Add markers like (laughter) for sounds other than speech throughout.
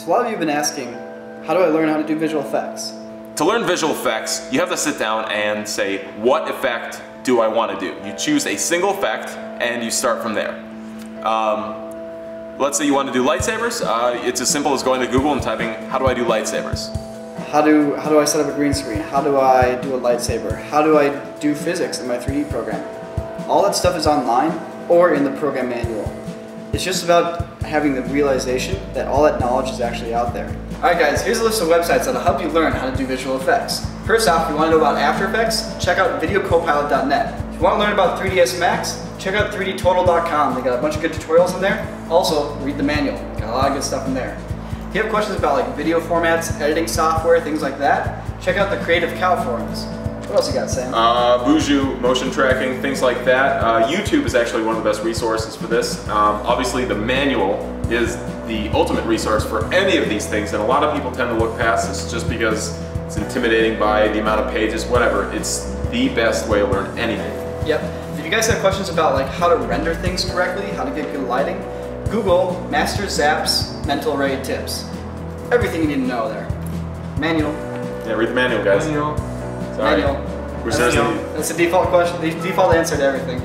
So a lot of you have been asking, how do I learn how to do visual effects? To learn visual effects, you have to sit down and say, what effect do I want to do? You choose a single effect and you start from there. Um, let's say you want to do lightsabers. Uh, it's as simple as going to Google and typing, how do I do lightsabers? How do, how do I set up a green screen? How do I do a lightsaber? How do I do physics in my 3D program? All that stuff is online or in the program manual. It's just about having the realization that all that knowledge is actually out there. Alright guys, here's a list of websites that'll help you learn how to do visual effects. First off, if you want to know about After Effects, check out videocopilot.net. If you want to learn about 3ds Max, check out 3dtotal.com. They got a bunch of good tutorials in there. Also, read the manual. Got a lot of good stuff in there. If you have questions about like video formats, editing software, things like that, check out the Creative Cow forums. What else you got, Sam? Uh, Fusion, motion tracking, things like that. Uh, YouTube is actually one of the best resources for this. Um, obviously, the manual is the ultimate resource for any of these things, and a lot of people tend to look past this just because it's intimidating by the amount of pages, whatever. It's the best way to learn anything. Yep. If you guys have questions about like how to render things correctly, how to get good lighting, Google Master Zap's mental ray tips. Everything you need to know there. Manual. Yeah, read the manual, guys. Manual. Sorry. Manual. We're That's, seriously that's the default question, the default answer to everything.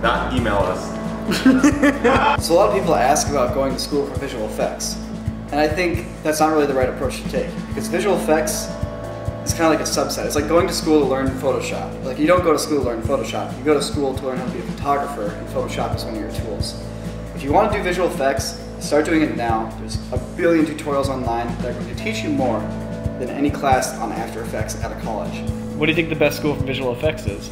not email us. (laughs) So a lot of people ask about going to school for visual effects. And I think that's not really the right approach to take. Because visual effects is kind of like a subset. It's like going to school to learn Photoshop. Like you don't go to school to learn Photoshop. You go to school to learn how to be a photographer and Photoshop is one of your tools. If you want to do visual effects, start doing it now. There's a billion tutorials online that are going to teach you more than any class on After Effects at a college. What do you think the best school for visual effects is?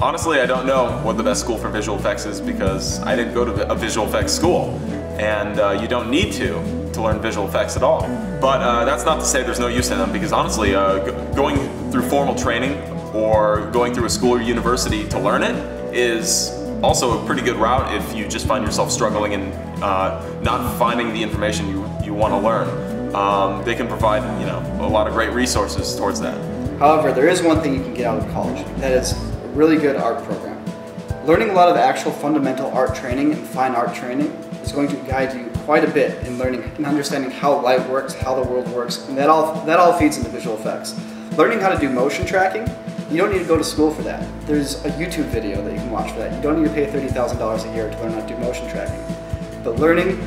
Honestly, I don't know what the best school for visual effects is because I didn't go to a visual effects school. And uh, you don't need to to learn visual effects at all. But uh, that's not to say there's no use in them because honestly, uh, going through formal training or going through a school or university to learn it is also a pretty good route if you just find yourself struggling and uh, not finding the information you, you want to learn. Um, they can provide you know a lot of great resources towards that. However, there is one thing you can get out of college. That is a really good art program. Learning a lot of actual fundamental art training and fine art training is going to guide you quite a bit in learning and understanding how light works, how the world works, and that all, that all feeds into visual effects. Learning how to do motion tracking, you don't need to go to school for that. There's a YouTube video that you can watch for that. You don't need to pay $30,000 a year to learn how to do motion tracking. But learning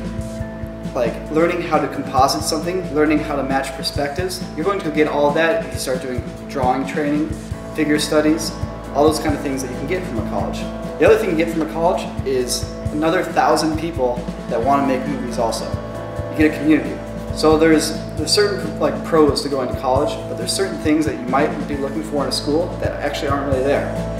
like learning how to composite something, learning how to match perspectives, you're going to get all that if you start doing drawing training, figure studies, all those kind of things that you can get from a college. The other thing you get from a college is another thousand people that want to make movies also. You get a community. So there's there's certain like pros to going to college, but there's certain things that you might be looking for in a school that actually aren't really there.